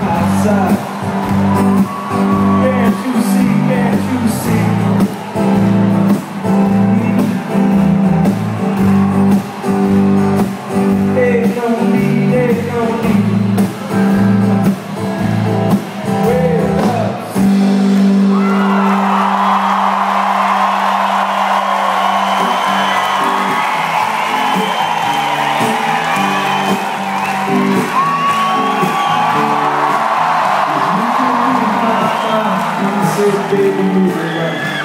passar Baby. big, big,